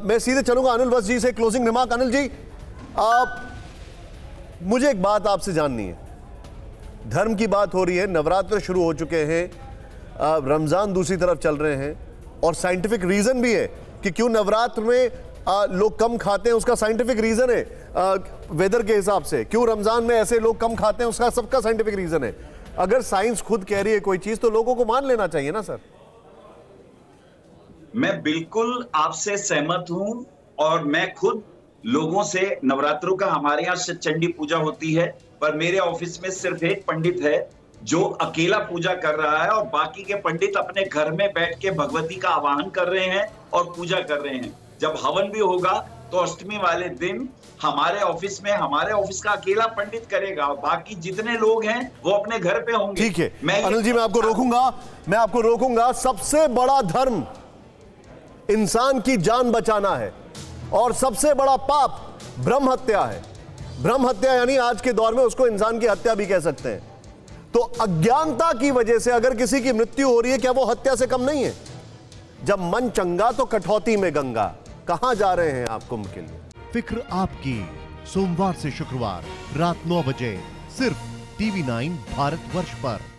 मैं सीधे चलूँगा अनिल वस जी से क्लोजिंग रिमार्क अनिल जी आप मुझे एक बात आपसे जाननी है। धर्म की बात हो रही है नवरात्र शुरू हो चुके हैं रमज़ान दूसरी तरफ़ चल रहे हैं और साइंटिफिक रीजन भी है कि क्यों नवरात्र में आ, लोग कम खाते हैं उसका साइंटिफिक रीजन है आ, वेदर के हिसाब से। क्यों रमज़ान में ऐसे लोग कम खाते हैं उसका सबका साइंटिफिक रीजन है। अगर साइंस खुद कह रही है कोई चीज़ तो लोगों को मान लेना चाहिए ना सर? मैं बिल्कुल आपसे सहमत हूँ और मैं खुद लोगों से नवरात्रों का हमारे यहाँ चंडी पूजा होती है पर मेरे ऑफ़िस में सिर्फ़ एक पंडित है जो अकेला पूजा कर रहा है और बाकी के पंडित अपने घर में बैठ के भगवती का आवाहन कर रहे हैं और पूजा कर रहे हैं। जब हवन भी होगा तो अष्टमी वाले दिन हमारे ऑफ़िस में हमारे ऑफ़िस का अकेला पंडित करेगा बाकी जितने लोग हैं वो अपने घर पे होंगे। ठीक है। मैं अनिल जी मैं आपको रोकूँगा मैं आपको रोकूँगा सबसे बड़ा धर्म इंसान की जान बचाना है। और सबसे बड़ा पाप ब्रह्म हत्या है। ब्रह्म हत्या यानी आज के दौर में उसको इंसान की हत्या भी कह सकते हैं। तो अज्ञानता की वजह से अगर किसी की मृत्यु हो रही है, क्या वो हत्या से कम नहीं है? जब मन चंगा तो कठौती में गंगा। कहाँ जा रहे हैं आप कुंभ के लिए? फ़िक्र आपकी। सोमवार से शुक्रवार, रात 9 बजे, सिर्फ़ टीवी 9 भारतवर्ष पर।